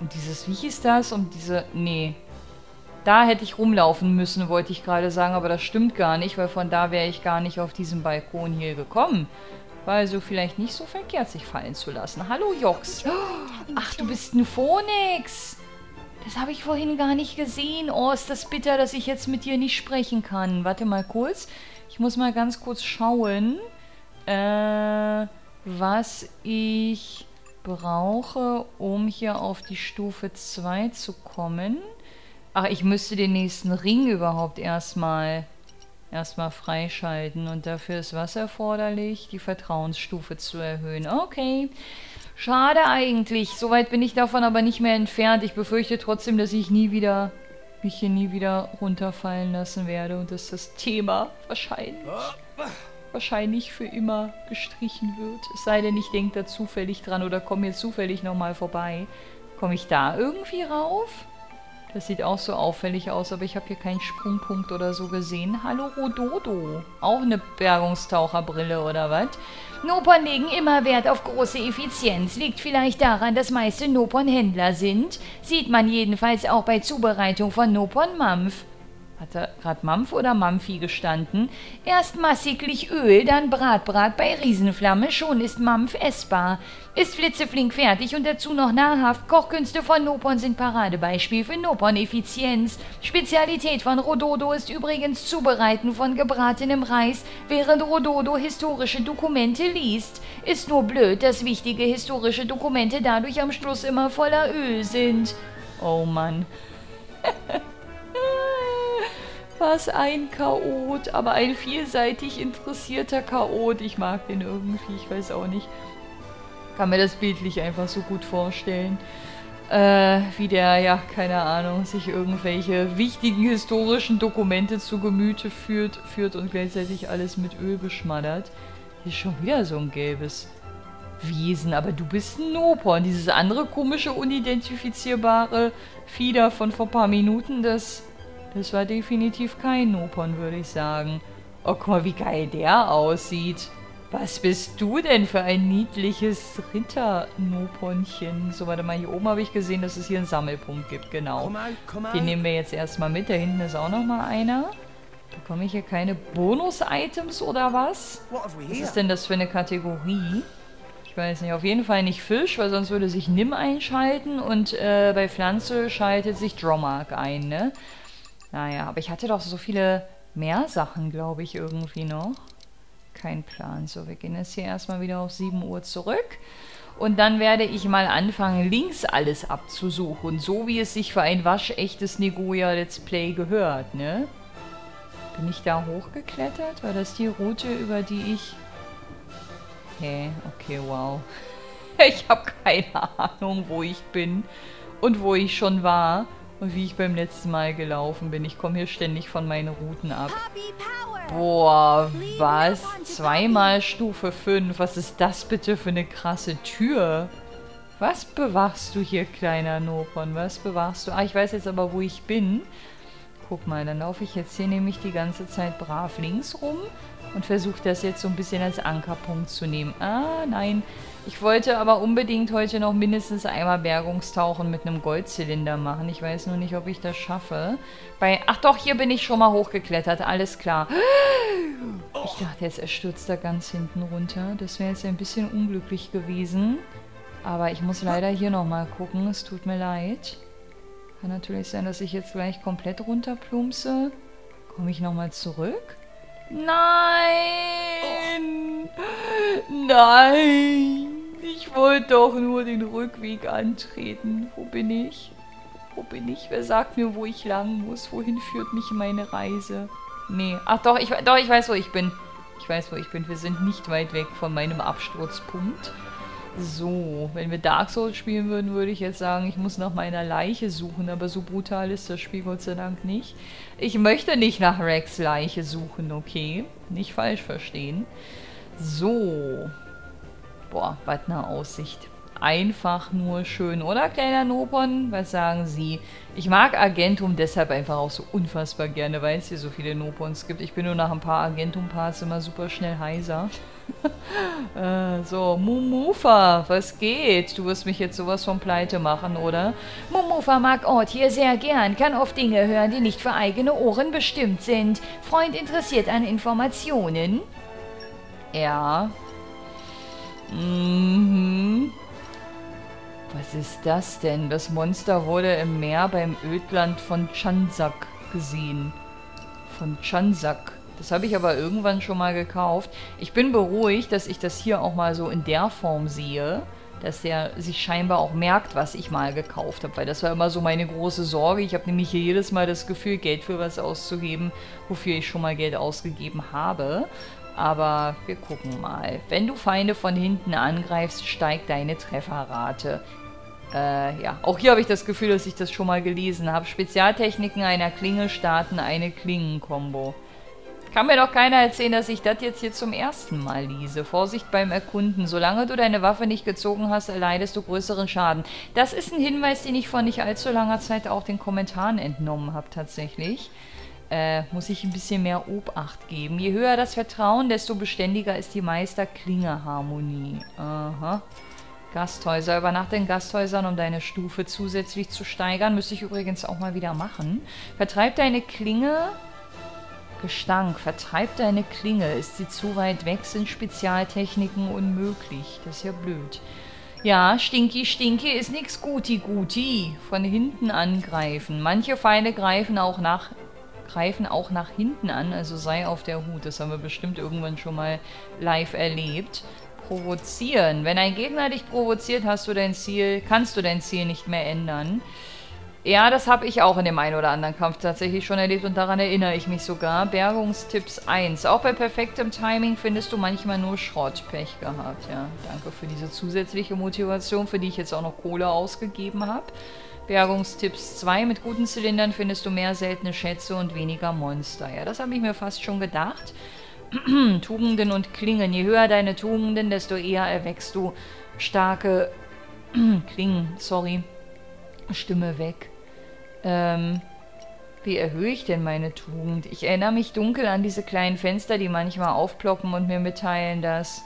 um dieses, wie hieß das? Um diese, nee. Da hätte ich rumlaufen müssen, wollte ich gerade sagen, aber das stimmt gar nicht, weil von da wäre ich gar nicht auf diesen Balkon hier gekommen. War also vielleicht nicht so verkehrt, sich fallen zu lassen. Hallo, Jox. Ach, du bist ein Phonix. Das habe ich vorhin gar nicht gesehen. Oh, ist das bitter, dass ich jetzt mit dir nicht sprechen kann. Warte mal kurz. Ich muss mal ganz kurz schauen, äh, was ich brauche, um hier auf die Stufe 2 zu kommen. Ach, ich müsste den nächsten Ring überhaupt erstmal erstmal freischalten. Und dafür ist was erforderlich? Die Vertrauensstufe zu erhöhen. Okay. Schade eigentlich. Soweit bin ich davon aber nicht mehr entfernt. Ich befürchte trotzdem, dass ich nie wieder mich hier nie wieder runterfallen lassen werde und dass das Thema wahrscheinlich wahrscheinlich für immer gestrichen wird. Es sei denn, ich denke da zufällig dran oder komme jetzt zufällig nochmal vorbei. Komme ich da irgendwie rauf? Das sieht auch so auffällig aus, aber ich habe hier keinen Sprungpunkt oder so gesehen. Hallo Rododo. Auch eine Bergungstaucherbrille oder was? Nopern legen immer Wert auf große Effizienz. Liegt vielleicht daran, dass meiste Nopern Händler sind. Sieht man jedenfalls auch bei Zubereitung von Nopern Mampf. Hat da gerade Mampf oder Mampfi gestanden? Erst massiglich Öl, dann Bratbrat bei Riesenflamme, schon ist Mampf essbar. Ist flitzeflink fertig und dazu noch nahrhaft. Kochkünste von Nopon sind Paradebeispiel für Nopon-Effizienz. Spezialität von Rododo ist übrigens Zubereiten von gebratenem Reis, während Rododo historische Dokumente liest. Ist nur blöd, dass wichtige historische Dokumente dadurch am Schluss immer voller Öl sind. Oh Mann. (laughs) Was ein Chaot, aber ein vielseitig interessierter Chaot. Ich mag den irgendwie, ich weiß auch nicht. Kann mir das bildlich einfach so gut vorstellen. Äh, wie der, ja, keine Ahnung, sich irgendwelche wichtigen historischen Dokumente zu Gemüte führt, führt und gleichzeitig alles mit Öl beschmattert. Hier ist schon wieder so ein gelbes Wesen, aber du bist ein Nopon. Dieses andere komische, unidentifizierbare Fieder von vor ein paar Minuten, das das war definitiv kein Nopon, würde ich sagen. Oh, guck mal, wie geil der aussieht. Was bist du denn für ein niedliches Ritter-Noponchen? So, warte mal, hier oben habe ich gesehen, dass es hier einen Sammelpunkt gibt, genau. Den nehmen wir jetzt erstmal mit. Da hinten ist auch nochmal einer. Bekomme ich hier keine Bonus-Items oder was? Was ist denn das für eine Kategorie? Ich weiß nicht, auf jeden Fall nicht Fisch, weil sonst würde sich Nim einschalten und äh, bei Pflanze schaltet sich Dromark ein, ne? Naja, aber ich hatte doch so viele mehr Sachen, glaube ich, irgendwie noch. Kein Plan. So, wir gehen jetzt hier erstmal wieder auf 7 Uhr zurück. Und dann werde ich mal anfangen, links alles abzusuchen. So wie es sich für ein waschechtes Negoya Let's Play gehört, ne? Bin ich da hochgeklettert? War das die Route, über die ich... Hä? Okay, wow. (laughs) Ich habe keine Ahnung, wo ich bin und wo ich schon war. Und wie ich beim letzten Mal gelaufen bin. Ich komme hier ständig von meinen Routen ab. Boah, was? Zweimal Stufe 5. Was ist das bitte für eine krasse Tür? Was bewachst du hier, kleiner Nopon? Was bewachst du? Ah, ich weiß jetzt aber, wo ich bin. Guck mal, dann laufe ich jetzt hier nämlich die ganze Zeit brav links rum und versuche das jetzt so ein bisschen als Ankerpunkt zu nehmen. Ah, nein. Ich wollte aber unbedingt heute noch mindestens einmal Bergungstauchen mit einem Goldzylinder machen. Ich weiß nur nicht, ob ich das schaffe. Bei Ach doch, hier bin ich schon mal hochgeklettert. Alles klar. Ich dachte, jetzt er stürzt da ganz hinten runter. Das wäre jetzt ein bisschen unglücklich gewesen. Aber ich muss leider hier nochmal gucken. Es tut mir leid. Kann natürlich sein, dass ich jetzt gleich komplett runterplumpse. Komme ich nochmal zurück? Nein! Nein! Ich wollte doch nur den Rückweg antreten. Wo bin ich? Wo bin ich? Wer sagt mir, wo ich lang muss? Wohin führt mich meine Reise? Nee. Ach doch, ich, doch, ich weiß, wo ich bin. Ich weiß, wo ich bin. Wir sind nicht weit weg von meinem Absturzpunkt. So, wenn wir Dark Souls spielen würden, würde ich jetzt sagen, ich muss nach meiner Leiche suchen, aber so brutal ist das Spiel Gott sei Dank nicht. Ich möchte nicht nach Rex Leiche suchen, okay? Nicht falsch verstehen. So. Boah, was eine Aussicht. Einfach nur schön, oder, kleiner Nopon? Was sagen Sie? Ich mag Argentum deshalb einfach auch so unfassbar gerne, weil es hier so viele Nopons gibt. Ich bin nur nach ein paar Argentum-Parts immer super schnell heiser. (laughs) äh, so, Mumufa, was geht? Du wirst mich jetzt sowas von pleite machen, oder? Mumufa mag Ort hier sehr gern, kann oft Dinge hören, die nicht für eigene Ohren bestimmt sind. Freund interessiert an Informationen. Ja. Mhm. Was ist das denn? Das Monster wurde im Meer beim Ödland von Chansak gesehen. Von Chansak. Das habe ich aber irgendwann schon mal gekauft. Ich bin beruhigt, dass ich das hier auch mal so in der Form sehe. Dass der sich scheinbar auch merkt, was ich mal gekauft habe. Weil das war immer so meine große Sorge. Ich habe nämlich hier jedes Mal das Gefühl, Geld für was auszugeben, wofür ich schon mal Geld ausgegeben habe. Aber wir gucken mal. Wenn du Feinde von hinten angreifst, steigt deine Trefferrate. Äh, ja. Auch hier habe ich das Gefühl, dass ich das schon mal gelesen habe. Spezialtechniken einer Klinge starten eine Klingenkombo. Kann mir doch keiner erzählen, dass ich das jetzt hier zum ersten Mal lese. Vorsicht beim Erkunden. Solange du deine Waffe nicht gezogen hast, erleidest du größeren Schaden. Das ist ein Hinweis, den ich vor nicht allzu langer Zeit auch den Kommentaren entnommen habe, tatsächlich äh, muss ich ein bisschen mehr Obacht geben. Je höher das Vertrauen, desto beständiger ist die Meisterklinge-Harmonie. Aha. Gasthäuser. Übernachte in Gasthäusern, um deine Stufe zusätzlich zu steigern. Müsste ich übrigens auch mal wieder machen. Vertreib deine Klinge. Gestank. Vertreib deine Klinge. Ist sie zu weit weg, sind Spezialtechniken unmöglich. Das ist ja blöd. Ja, Stinky Stinky ist nix Guti Guti. Von hinten angreifen. Manche Feinde greifen auch nach greifen auch nach hinten an, also sei auf der Hut. Das haben wir bestimmt irgendwann schon mal live erlebt. Provozieren. Wenn ein Gegner dich provoziert, hast du dein Ziel, kannst du dein Ziel nicht mehr ändern. Ja, das habe ich auch in dem einen oder anderen Kampf tatsächlich schon erlebt und daran erinnere ich mich sogar. Bergungstipps 1. Auch bei perfektem Timing findest du manchmal nur Schrottpech gehabt. Ja, danke für diese zusätzliche Motivation, für die ich jetzt auch noch Kohle ausgegeben habe. Bergungstipps 2. Mit guten Zylindern findest du mehr seltene Schätze und weniger Monster. Ja, das habe ich mir fast schon gedacht. (clears throat) Tugenden und Klingen. Je höher deine Tugenden, desto eher erwächst du starke (clears throat) Klingen. Sorry. Stimme weg. Ähm, wie erhöhe ich denn meine Tugend? Ich erinnere mich dunkel an diese kleinen Fenster, die manchmal aufploppen und mir mitteilen, dass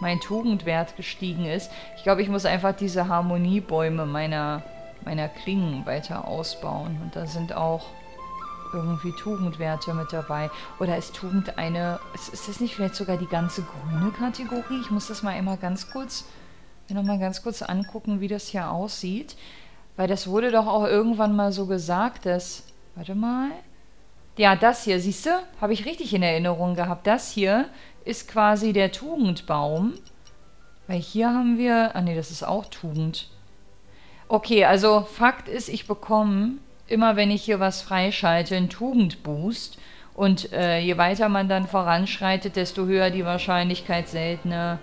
mein Tugendwert gestiegen ist. Ich glaube, ich muss einfach diese Harmoniebäume meiner, meiner Klingen weiter ausbauen. Und da sind auch irgendwie Tugendwerte mit dabei. Oder ist Tugend eine... Ist, ist das nicht vielleicht sogar die ganze grüne Kategorie? Ich muss das mal einmal ganz kurz... Noch mal ganz kurz angucken, wie das hier aussieht. Weil das wurde doch auch irgendwann mal so gesagt, dass... Warte mal. Ja, das hier, siehst du? Habe ich richtig in Erinnerung gehabt. Das hier ist quasi der Tugendbaum. Weil hier haben wir... Ah nee, das ist auch Tugend. Okay, also Fakt ist, ich bekomme immer, wenn ich hier was freischalte, einen Tugendboost. Und äh, je weiter man dann voranschreitet, desto höher die Wahrscheinlichkeit, seltene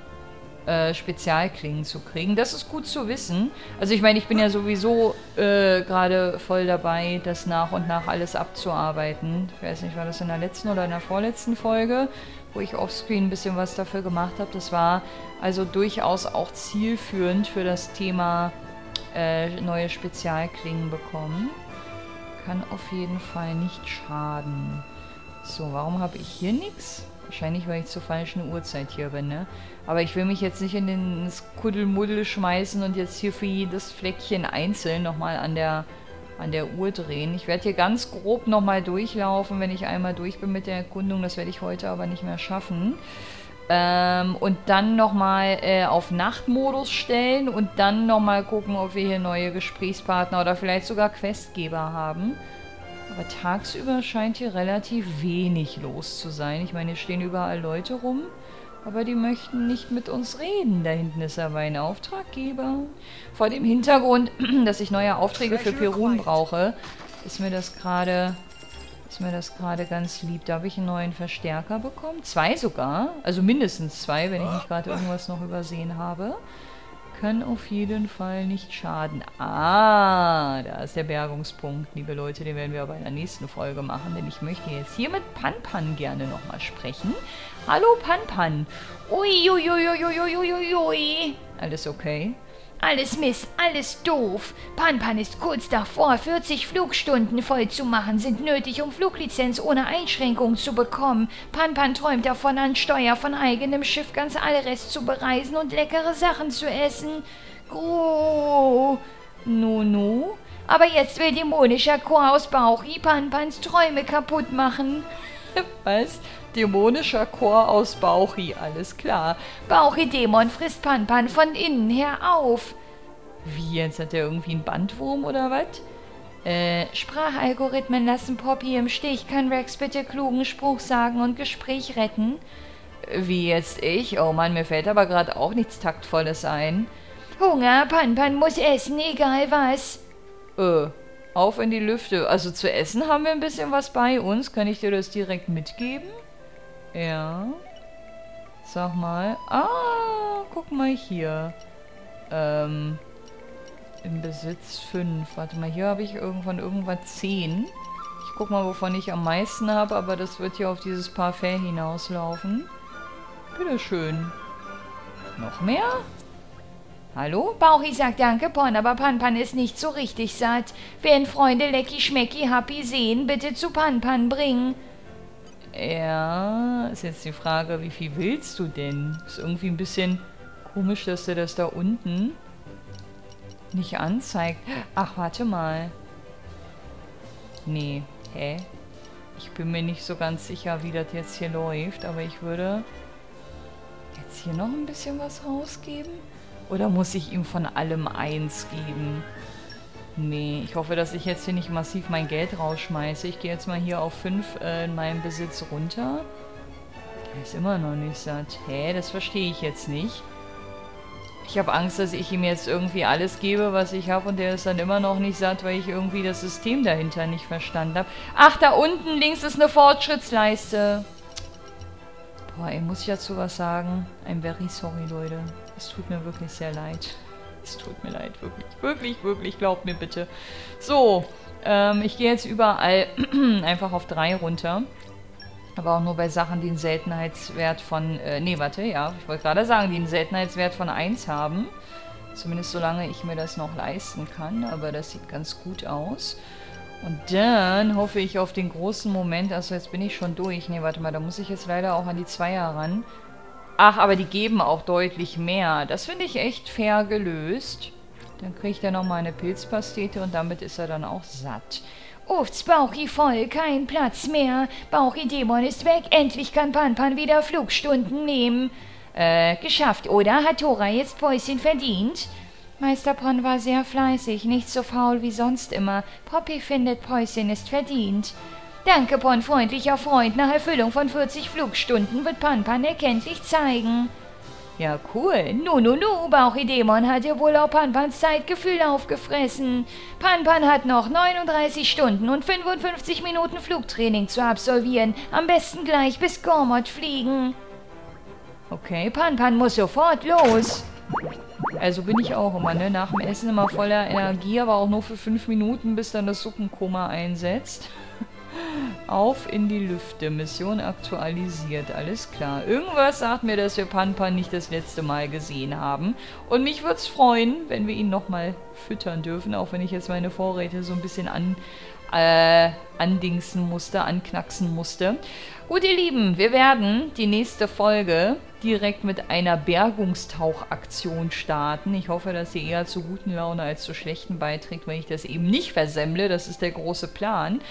äh, Spezialklingen zu kriegen. Das ist gut zu wissen. Also ich meine, ich bin ja sowieso äh, gerade voll dabei, das nach und nach alles abzuarbeiten. Ich weiß nicht, war das in der letzten oder in der vorletzten Folge, wo ich offscreen ein bisschen was dafür gemacht habe. Das war also durchaus auch zielführend für das Thema äh, neue Spezialklingen bekommen. Kann auf jeden Fall nicht schaden. So, warum habe ich hier nichts? Wahrscheinlich, weil ich zur falschen Uhrzeit hier bin, ne? Aber ich will mich jetzt nicht in den Kuddelmuddel schmeißen und jetzt hier für jedes Fleckchen einzeln nochmal an der, an der Uhr drehen. Ich werde hier ganz grob nochmal durchlaufen, wenn ich einmal durch bin mit der Erkundung. Das werde ich heute aber nicht mehr schaffen. Ähm, und dann nochmal äh, auf Nachtmodus stellen und dann nochmal gucken, ob wir hier neue Gesprächspartner oder vielleicht sogar Questgeber haben. Aber tagsüber scheint hier relativ wenig los zu sein. Ich meine, hier stehen überall Leute rum. Aber die möchten nicht mit uns reden. Da hinten ist aber ein Auftraggeber. Vor dem Hintergrund, (clears throat) dass ich neue Aufträge für Perun brauche, ist mir das gerade ist mir das gerade ganz lieb. Da habe ich einen neuen Verstärker bekommen. Zwei sogar. Also mindestens zwei, wenn ich nicht gerade irgendwas noch übersehen habe kann auf jeden Fall nicht schaden. Ah, da ist der Bergungspunkt, liebe Leute. Den werden wir aber in der nächsten Folge machen, denn ich möchte jetzt hier mit Panpan gerne nochmal sprechen. Hallo Panpan. Ui, ui, ui, ui, ui, ui, ui. Alles okay? Alles Mist, alles doof. Panpan ist kurz davor, 40 Flugstunden voll zu machen, sind nötig, um Fluglizenz ohne Einschränkung zu bekommen. Panpan träumt davon, an Steuer von eigenem Schiff ganz Allrest zu bereisen und leckere Sachen zu essen. Gruh. Nunu. Aber jetzt will dämonischer Chor aus Bauchi Panpans Träume kaputt machen. (laughs) Was? Dämonischer Chor aus Bauchi, alles klar. Bauchi-Dämon frisst Panpan von innen her auf. Wie, jetzt hat er irgendwie einen Bandwurm oder was? Äh, Sprachalgorithmen lassen Poppy im Stich. Kann Rex bitte klugen Spruch sagen und Gespräch retten? Wie jetzt ich? Oh Mann, mir fällt aber gerade auch nichts Taktvolles ein. Hunger, Panpan muss essen, egal was. Äh, auf in die Lüfte. Also zu essen haben wir ein bisschen was bei uns. Kann ich dir das direkt mitgeben? Ja. Sag mal. Ah, guck mal hier. Ähm, im Besitz 5. Warte mal, hier habe ich irgendwann irgendwann 10. Ich guck mal, wovon ich am meisten habe, aber das wird hier auf dieses Parfait hinauslaufen. Bitteschön. Noch mehr? Hallo? Bauchi sagt danke, Pon, aber Panpan ist nicht so richtig satt. Wenn Freunde Lecky Schmecki Happy sehen, bitte zu Panpan bringen. Ja, ist jetzt die Frage, wie viel willst du denn? Ist irgendwie ein bisschen komisch, dass der das da unten nicht anzeigt. Ach, warte mal. Nee, hä? Ich bin mir nicht so ganz sicher, wie das jetzt hier läuft, aber ich würde jetzt hier noch ein bisschen was rausgeben. Oder muss ich ihm von allem eins geben? Nee, ich hoffe, dass ich jetzt hier nicht massiv mein Geld rausschmeiße. Ich gehe jetzt mal hier auf 5 äh, in meinem Besitz runter. Er ist immer noch nicht satt. Hä, das verstehe ich jetzt nicht. Ich habe Angst, dass ich ihm jetzt irgendwie alles gebe, was ich habe und der ist dann immer noch nicht satt, weil ich irgendwie das System dahinter nicht verstanden habe. Ach, da unten links ist eine Fortschrittsleiste. Boah, ey, muss ich dazu was sagen? I'm very sorry, Leute. Es tut mir wirklich sehr leid. Es tut mir leid, wirklich. Wirklich, wirklich, glaubt mir bitte. So, ähm, ich gehe jetzt überall (clears throat) einfach auf 3 runter. Aber auch nur bei Sachen, die einen Seltenheitswert von... Äh, nee, warte, ja, ich wollte gerade sagen, die einen Seltenheitswert von 1 haben. Zumindest solange ich mir das noch leisten kann. Aber das sieht ganz gut aus. Und dann hoffe ich auf den großen Moment. Also jetzt bin ich schon durch. Nee, warte mal, da muss ich jetzt leider auch an die Zweier ran. Ach, aber die geben auch deutlich mehr. Das finde ich echt fair gelöst. Dann kriegt er nochmal eine Pilzpastete und damit ist er dann auch satt. Uffs, Bauchi voll, kein Platz mehr. Bauchi-Dämon ist weg, endlich kann Panpan wieder Flugstunden nehmen. Äh, geschafft, oder? Hat Tora jetzt Päuschen verdient? Meister Pan war sehr fleißig, nicht so faul wie sonst immer. Poppy findet, Päuschen ist verdient. Danke, Pon, freundlicher Freund. Nach Erfüllung von 40 Flugstunden wird Pan erkenntlich zeigen. Ja, cool. Nu, nu, nu, Bauchidämon hat ja wohl auch Panpans Zeitgefühl aufgefressen. Panpan hat noch 39 Stunden und 55 Minuten Flugtraining zu absolvieren. Am besten gleich bis Gormod fliegen. Okay, Panpan muss sofort los. Also bin ich auch immer, ne? Nach dem Essen immer voller Energie, aber auch nur für fünf Minuten, bis dann das Suppenkoma einsetzt. Auf in die Lüfte. Mission aktualisiert. Alles klar. Irgendwas sagt mir, dass wir Panpan nicht das letzte Mal gesehen haben. Und mich würde es freuen, wenn wir ihn nochmal füttern dürfen. Auch wenn ich jetzt meine Vorräte so ein bisschen an, äh, andingsen musste, anknacksen musste. Gut, ihr Lieben, wir werden die nächste Folge direkt mit einer Bergungstauchaktion starten. Ich hoffe, dass sie eher zu guten Laune als zu schlechten beiträgt, wenn ich das eben nicht versemmle. Das ist der große Plan.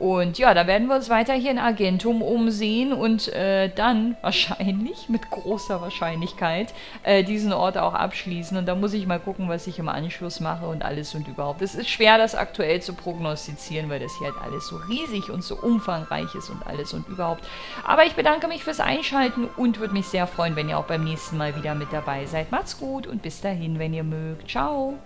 Und ja, da werden wir uns weiter hier in Argentum umsehen und äh, dann wahrscheinlich, mit großer Wahrscheinlichkeit, äh, diesen Ort auch abschließen. Und da muss ich mal gucken, was ich im Anschluss mache und alles und überhaupt. Es ist schwer, das aktuell zu prognostizieren, weil das hier halt alles so riesig und so umfangreich ist und alles und überhaupt. Aber ich bedanke mich fürs Einschalten und würde mich sehr freuen, wenn ihr auch beim nächsten Mal wieder mit dabei seid. Macht's gut und bis dahin, wenn ihr mögt. Ciao!